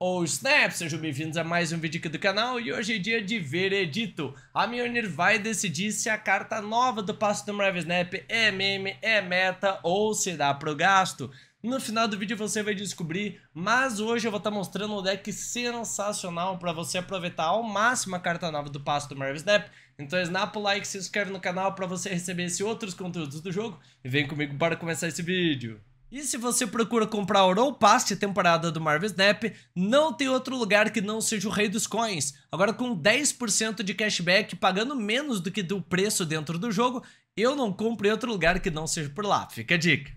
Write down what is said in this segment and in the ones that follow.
Oh Snap, sejam bem-vindos a mais um vídeo aqui do canal e hoje é dia de veredito. A Mjolnir vai decidir se a carta nova do passo do Marvel Snap é meme, é meta ou se dá pro gasto. No final do vídeo você vai descobrir, mas hoje eu vou estar tá mostrando um deck sensacional para você aproveitar ao máximo a carta nova do passo do Marvel Snap. Então snap o like, se inscreve no canal para você receber esses outros conteúdos do jogo e vem comigo para começar esse vídeo. E se você procura comprar Ouro Pass temporada do Marvel Snap, não tem outro lugar que não seja o rei dos coins. Agora com 10% de cashback, pagando menos do que do preço dentro do jogo, eu não compro em outro lugar que não seja por lá. Fica a dica.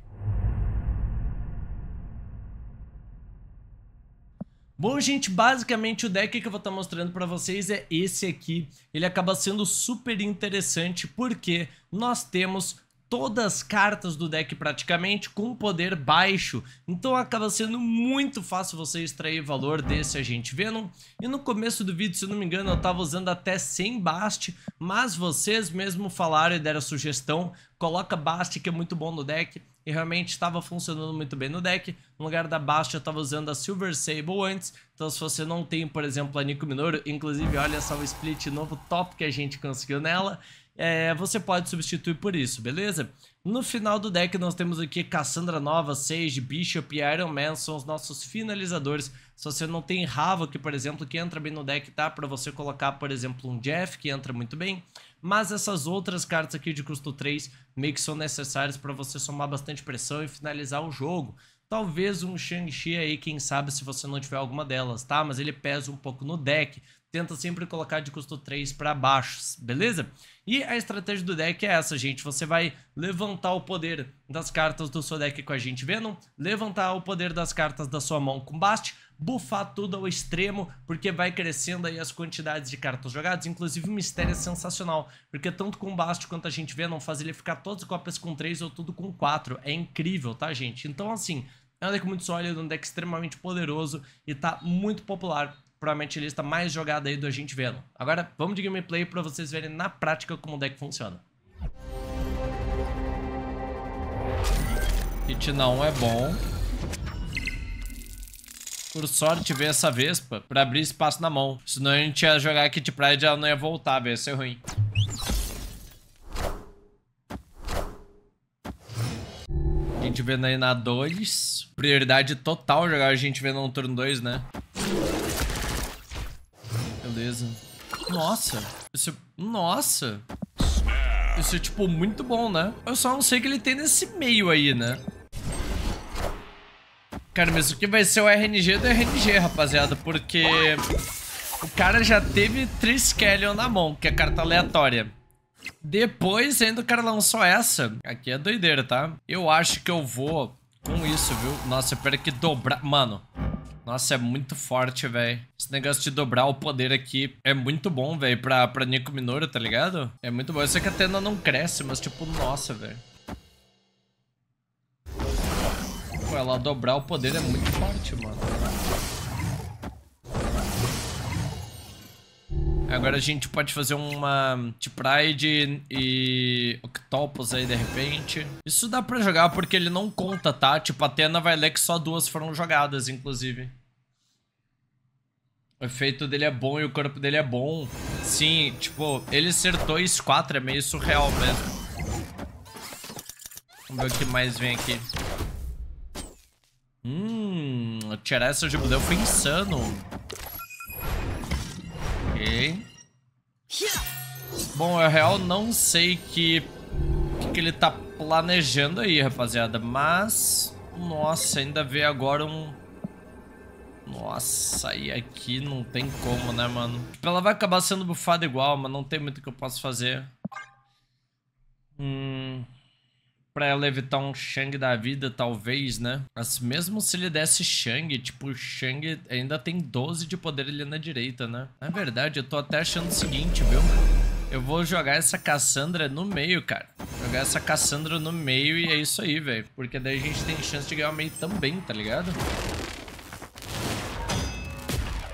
Bom, gente, basicamente o deck que eu vou estar mostrando para vocês é esse aqui. Ele acaba sendo super interessante porque nós temos todas as cartas do deck praticamente com poder baixo, então acaba sendo muito fácil você extrair valor desse agente Venom. E no começo do vídeo, se não me engano, eu estava usando até 100 Bast, mas vocês mesmo falaram e deram a sugestão, coloca Bast que é muito bom no deck, e realmente estava funcionando muito bem no deck. No lugar da Bast eu estava usando a Silver Sable antes, então se você não tem, por exemplo, a Nico Minoru, inclusive olha só o split novo top que a gente conseguiu nela, é, você pode substituir por isso, beleza? No final do deck nós temos aqui Cassandra Nova, Sage, Bishop e Iron Man, são os nossos finalizadores. Se você não tem Havok, por exemplo, que entra bem no deck, tá? Para você colocar, por exemplo, um Jeff, que entra muito bem. Mas essas outras cartas aqui de custo 3 meio que são necessárias para você somar bastante pressão e finalizar o jogo. Talvez um Shang-Chi aí, quem sabe, se você não tiver alguma delas, tá? Mas ele pesa um pouco no deck tenta sempre colocar de custo 3 para baixo, beleza? E a estratégia do deck é essa, gente. Você vai levantar o poder das cartas do seu deck com a gente Venom, levantar o poder das cartas da sua mão com Bast, buffar tudo ao extremo, porque vai crescendo aí as quantidades de cartas jogadas. Inclusive o mistério é sensacional, porque tanto com Bast quanto a gente Venom faz ele ficar todas cópias com 3 ou tudo com 4. É incrível, tá, gente? Então, assim, é um deck muito sólido, um deck extremamente poderoso e tá muito popular provavelmente a lista mais jogada aí do Agente Venom. Agora, vamos de gameplay para vocês verem na prática como o deck funciona. Hit não é bom. Por sorte veio essa Vespa pra abrir espaço na mão. Senão a gente ia jogar Kit Pride e ela não ia voltar. Ia ser ruim. A gente vendo aí na 2. Prioridade total jogar a gente vendo no turno 2, né? Beleza. Nossa. Isso... Nossa. Isso é, tipo, muito bom, né? Eu só não sei o que ele tem nesse meio aí, né? Cara, mas o que vai ser o RNG do RNG, rapaziada? Porque o cara já teve Triskelion na mão, que é carta aleatória. Depois, ainda o cara lançou essa. Aqui é doideira, tá? Eu acho que eu vou com isso, viu? Nossa, eu que dobrar... Mano, nossa, é muito forte, velho. Esse negócio de dobrar o poder aqui é muito bom, velho, pra, pra Nico Minoru, tá ligado? É muito bom. Eu sei que a Tena não cresce, mas tipo, nossa, velho. Pô, ela dobrar o poder é muito forte, mano. Agora a gente pode fazer uma T-Pride e Octopus aí de repente. Isso dá pra jogar porque ele não conta, tá? Tipo, a Atena vai ler que só duas foram jogadas, inclusive. O efeito dele é bom e o corpo dele é bom. Sim, tipo, ele ser 2-4 é meio surreal mesmo. Vamos ver o que mais vem aqui. Hum, tirar essa jubileu foi insano. Bom, eu real não sei que, que, que ele tá planejando aí, rapaziada. Mas, nossa, ainda vê agora um... Nossa, e aqui não tem como, né, mano? Tipo, ela vai acabar sendo bufada igual, mas não tem muito que eu possa fazer. Hum pra ela evitar um Shang da vida, talvez, né? Mas mesmo se ele desse Shang, tipo, o Shang ainda tem 12 de poder ali na direita, né? Na verdade, eu tô até achando o seguinte, viu? Eu vou jogar essa Cassandra no meio, cara. Jogar essa Cassandra no meio e é isso aí, velho. Porque daí a gente tem chance de ganhar o meio também, tá ligado?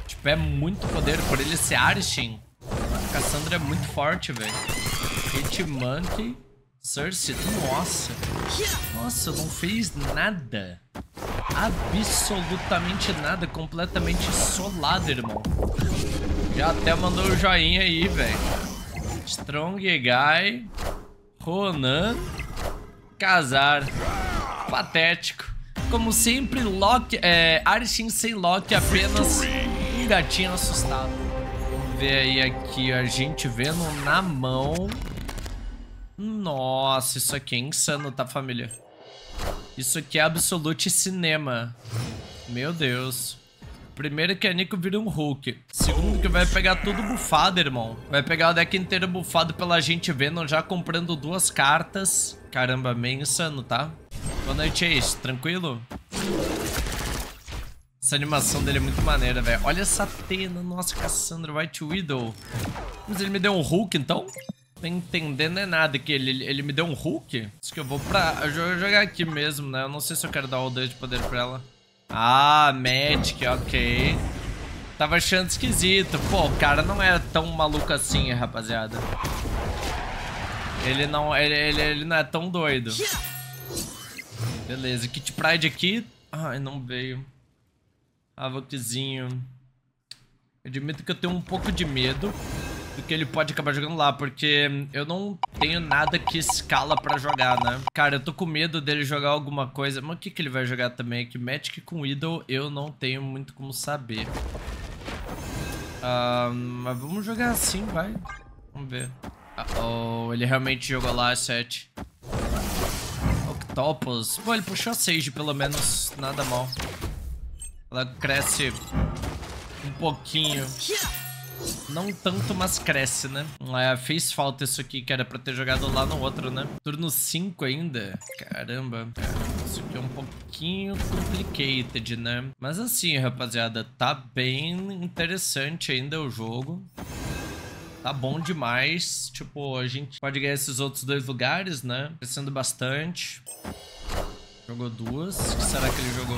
Tipo, é muito poder por ele ser Arishin. A Cassandra é muito forte, velho. Hitmonkey... Cersei, nossa. Nossa, não fez nada. absolutamente nada, completamente solado, irmão. Já até mandou o joinha aí, velho. Strong Guy, Ronan, Casar. Patético. Como sempre, Loki, é, Arshin sem Loki, apenas um gatinho assustado. Vamos ver aí aqui a gente vendo na mão. Nossa, isso aqui é insano, tá, família? Isso aqui é absolute cinema. Meu Deus. Primeiro que a Nico vira um Hulk. Segundo que vai pegar tudo bufado, irmão. Vai pegar o deck inteiro bufado pela gente vendo, já comprando duas cartas. Caramba, meio insano, tá? Boa noite, Ace. Tranquilo? Essa animação dele é muito maneira, velho. Olha essa tena. Nossa, Cassandra White Widow. Mas ele me deu um Hulk, então? Não entendendo é nada que ele, ele me deu um Hulk. Acho que eu vou pra... Eu vou jogar aqui mesmo, né? Eu não sei se eu quero dar o 2 de poder pra ela. Ah, Magic, ok. Tava achando esquisito. Pô, o cara não é tão maluco assim, rapaziada. Ele não, ele, ele, ele não é tão doido. Beleza, Kit Pride aqui. Ai, não veio. Avoquezinho. Admito que eu tenho um pouco de medo do que ele pode acabar jogando lá, porque eu não tenho nada que escala pra jogar, né? Cara, eu tô com medo dele jogar alguma coisa. Mas o que, que ele vai jogar também aqui? Magic com Idol eu não tenho muito como saber. Uh, mas vamos jogar assim, vai. Vamos ver. Uh oh, ele realmente jogou lá as 7. Octopus. Pô, ele puxou a Sage, pelo menos. Nada mal. Ela cresce um pouquinho. Não tanto, mas cresce, né? É, fez falta isso aqui, que era pra ter jogado lá no outro, né? Turno 5 ainda. Caramba. Isso aqui é um pouquinho complicated, né? Mas assim, rapaziada, tá bem interessante ainda o jogo. Tá bom demais. Tipo, a gente pode ganhar esses outros dois lugares, né? Crescendo bastante. Jogou duas. O que será que ele jogou?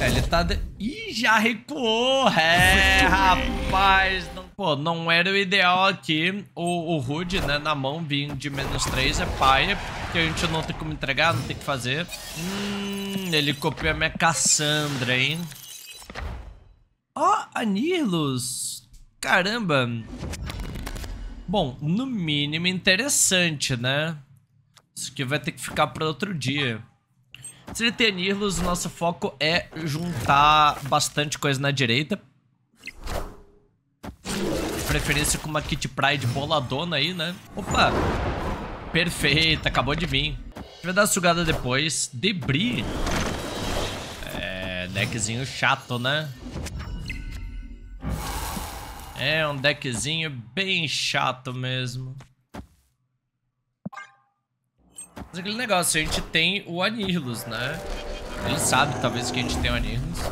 É, ele tá... De... Ih, já recuou! É, rapaz... Não... Pô, não era o ideal aqui. O, o Rude, né, na mão, vindo de menos 3 é paia. Porque a gente não tem como entregar, não tem que fazer. Hum, ele copiou a minha Cassandra, hein? Ó, oh, Anilus! Caramba! Bom, no mínimo interessante, né? Isso aqui vai ter que ficar para outro dia. Se ele tem Nirlos, o nosso foco é juntar bastante coisa na direita. Preferência com uma Kit Pride boladona aí, né? Opa! Perfeita, acabou de vir. Vai dar sugada depois. Debris. É, deckzinho chato, né? É um deckzinho bem chato mesmo. Mas aquele negócio, a gente tem o Anilus, né? Ele sabe, talvez, que a gente tem o Anilus.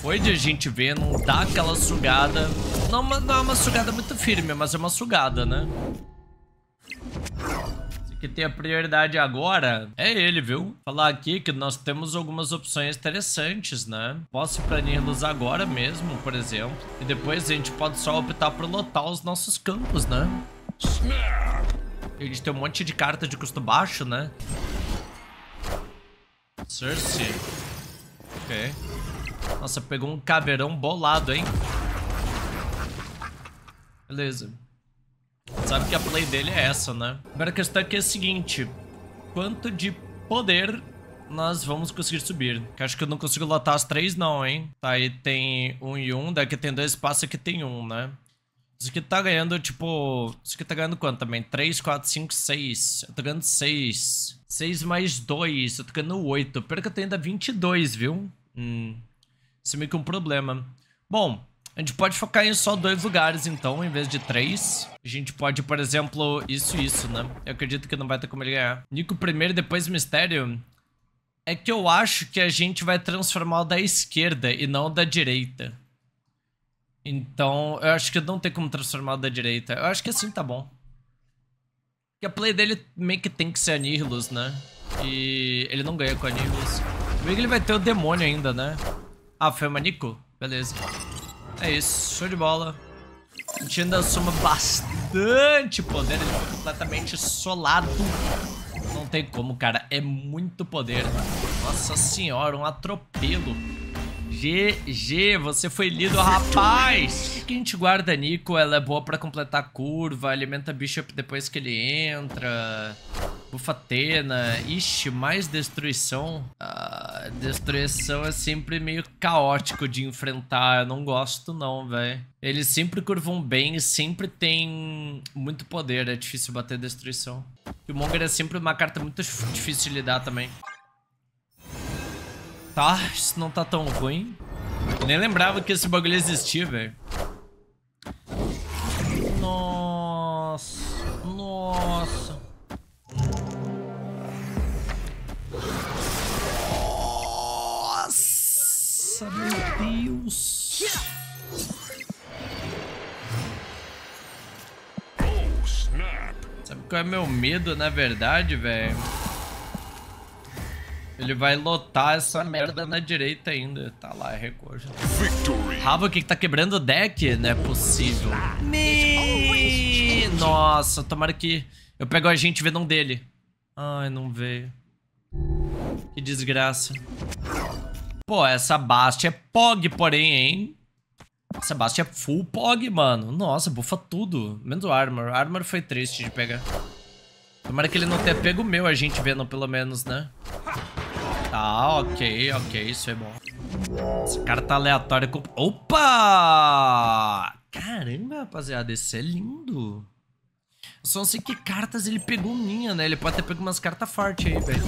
Foi de a gente ver, não dá aquela sugada. Não, não é uma sugada muito firme, mas é uma sugada, né? Que tem a prioridade agora é ele, viu? Falar aqui que nós temos algumas opções interessantes, né? Posso ir pra Nihilus agora mesmo, por exemplo. E depois a gente pode só optar por lotar os nossos campos, né? A gente tem um monte de carta de custo baixo, né? Cersei. Ok. Nossa, pegou um caveirão bolado, hein? Beleza. Sabe que a play dele é essa, né? Agora a questão aqui é a seguinte. Quanto de poder nós vamos conseguir subir? Que acho que eu não consigo lotar as três não, hein? Tá, aí tem um e um. Daqui tem dois espaços, aqui tem um, né? Isso aqui tá ganhando, tipo... Isso aqui tá ganhando quanto também? 3, 4, 5, 6. Eu tô ganhando 6. 6 mais 2. Eu tô ganhando 8. Pera que eu tenho ainda 22, viu? Hum. Isso é meio que um problema. Bom, a gente pode focar em só dois lugares, então, em vez de três. A gente pode, por exemplo, isso e isso, né? Eu acredito que não vai ter como ele ganhar. Nico primeiro, depois Mistério. É que eu acho que a gente vai transformar o da esquerda e não o da direita. Então, eu acho que não tem como transformar da direita. Eu acho que assim tá bom. Porque a play dele meio que tem que ser Anihilus, né? E ele não ganha com Anihilus. Meio que ele vai ter o demônio ainda, né? Ah, foi o Manico? Beleza. É isso, show de bola. A gente ainda soma bastante poder, ele foi completamente solado. Não tem como, cara. É muito poder. Nossa senhora, um atropelo. GG, você foi lido, rapaz! que a gente guarda Nico, ela é boa pra completar a curva, alimenta Bishop depois que ele entra. Bufa Atena. Ixi, mais destruição. Ah, destruição é sempre meio caótico de enfrentar. Eu não gosto não, velho. Eles sempre curvam bem e sempre tem muito poder. É difícil bater destruição. E o Monger é sempre uma carta muito difícil de lidar também. Tá, isso não tá tão ruim. Eu nem lembrava que esse bagulho existia, velho. Nossa. Nossa. Nossa, meu Deus. Sabe qual é meu medo, na verdade, velho? Ele vai lotar essa merda na direita ainda. Tá lá, é recorte. Havoc que tá quebrando o deck? Não é possível. Me... Nossa, tomara que eu pego a gente vendo um dele. Ai, não veio. Que desgraça. Pô, essa Bastia é POG, porém, hein? Essa Bastia é full POG, mano. Nossa, bufa tudo. Menos o Armor. Armor foi triste de pegar. Tomara que ele não tenha pego o meu, a gente vendo, pelo menos, né? Tá, ok, ok, isso é bom. Essa carta aleatória... Com... Opa! Caramba, rapaziada, esse é lindo. Só não sei que cartas ele pegou minha, né? Ele pode ter pego umas cartas fortes aí, velho.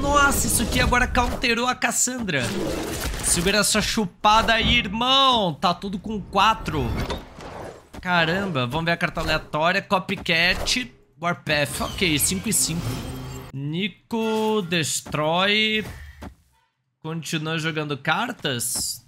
Nossa, isso aqui agora counterou a Cassandra. Segura essa chupada aí, irmão. Tá tudo com 4. Caramba, vamos ver a carta aleatória. Copycat, Warpath. Ok, 5 e 5. Nico destrói. Continua jogando cartas?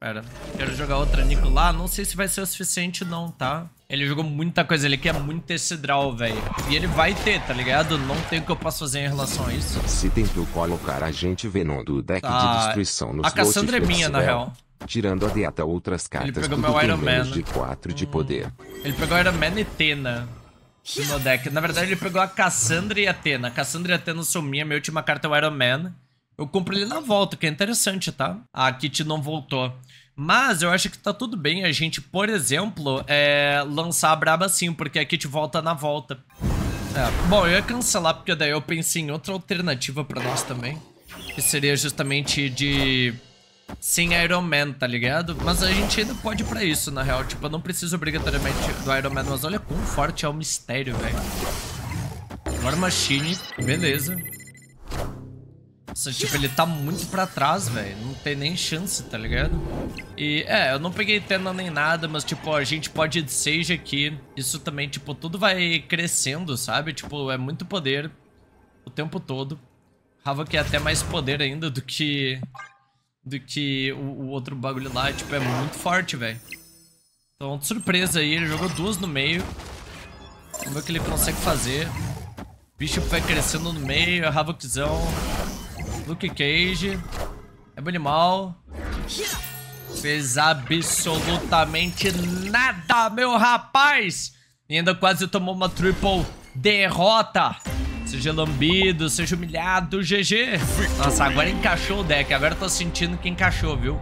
Pera, quero jogar outra Nico lá. Não sei se vai ser o suficiente não, tá? Ele jogou muita coisa, ele quer muito esse draw, velho. E ele vai ter, tá ligado? Não tem o que eu posso fazer em relação a isso. Se tentou colocar a gente Venom do deck Tá. de destruição nos A Cassandra é minha, na real. Tirando a dieta outras cartas, pegou tudo meu Iron Man. de 4 de poder. Ele pegou Iron Man e Tena no deck. Na verdade, ele pegou a Cassandra e a Atena. Cassandra e Atena são minha, minha última carta é o Iron Man. Eu compro ele na volta, que é interessante, tá? A Kit não voltou. Mas eu acho que tá tudo bem a gente, por exemplo, é, lançar a Braba sim, porque a Kit volta na volta. É, bom, eu ia cancelar porque daí eu pensei em outra alternativa pra nós também. Que seria justamente de... Sem Iron Man, tá ligado? Mas a gente ainda pode ir pra isso, na real. Tipo, eu não preciso obrigatoriamente do Iron Man, mas olha quão forte é o mistério, velho. War Machine, beleza. Nossa, tipo, ele tá muito pra trás, velho. Não tem nem chance, tá ligado? E, é, eu não peguei Tena nem nada, mas, tipo, a gente pode ir de Sage aqui. Isso também, tipo, tudo vai crescendo, sabe? Tipo, é muito poder o tempo todo. Havok é até mais poder ainda do que... Do que o, o outro bagulho lá. Tipo, é muito forte, velho. Então, de surpresa aí, ele jogou duas no meio. Vamos ver o que ele consegue fazer. Bicho vai crescendo no meio, Havokzão. Luke Cage. É bom animal. Fez absolutamente nada, meu rapaz! E ainda quase tomou uma triple derrota. Seja lambido, seja humilhado, GG. Nossa, agora encaixou o deck. Agora eu tô sentindo que encaixou, viu?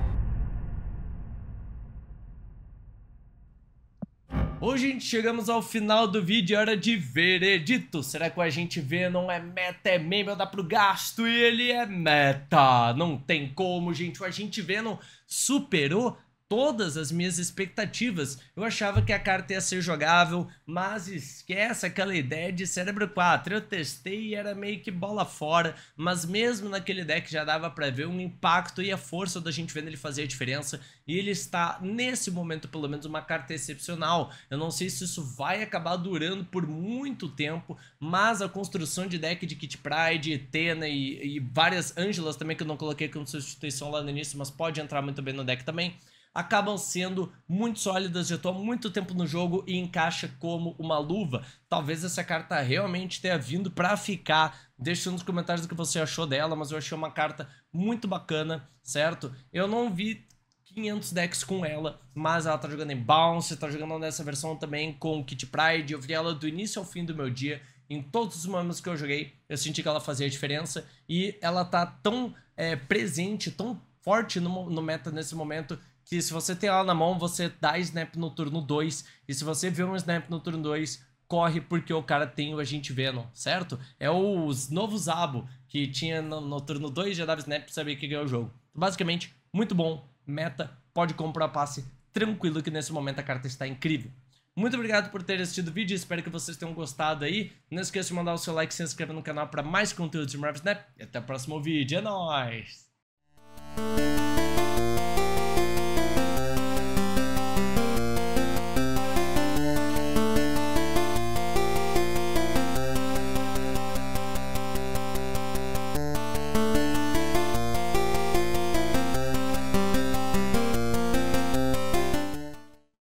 Hoje a gente chegamos ao final do vídeo, é hora de veredito. Será que o agente Venom é meta, é meme dá pro gasto? E ele é meta. Não tem como, gente. O agente Venom superou todas as minhas expectativas. Eu achava que a carta ia ser jogável, mas esquece aquela ideia de cérebro 4. Eu testei e era meio que bola fora, mas mesmo naquele deck já dava pra ver um impacto e a força da gente vendo ele fazer a diferença. E ele está, nesse momento, pelo menos, uma carta excepcional. Eu não sei se isso vai acabar durando por muito tempo, mas a construção de deck de Kit Pride, Tena e, e várias Ângelas também, que eu não coloquei como substituição lá no início, mas pode entrar muito bem no deck também acabam sendo muito sólidas, já estou há muito tempo no jogo e encaixa como uma luva. Talvez essa carta realmente tenha vindo para ficar. Deixa nos comentários o que você achou dela, mas eu achei uma carta muito bacana, certo? Eu não vi 500 decks com ela, mas ela tá jogando em Bounce, tá jogando nessa versão também com Kit Pride, eu vi ela do início ao fim do meu dia, Em todos os momentos que eu joguei, eu senti que ela fazia diferença e ela tá tão é, presente, tão forte no, no meta nesse momento que se você tem ela na mão, você dá snap no turno 2 e se você vê um snap no turno 2, corre porque o cara tem o agente Venom, certo? É o novo Zabo que tinha no, no turno 2 já dava snap pra saber que ganhou o jogo. Basicamente, muito bom, meta, pode comprar passe tranquilo que nesse momento a carta está incrível. Muito obrigado por ter assistido o vídeo, espero que vocês tenham gostado aí. Não esqueça de mandar o seu like e se inscrever no canal para mais conteúdo de Marvel Snap. E até o próximo vídeo, é nóis!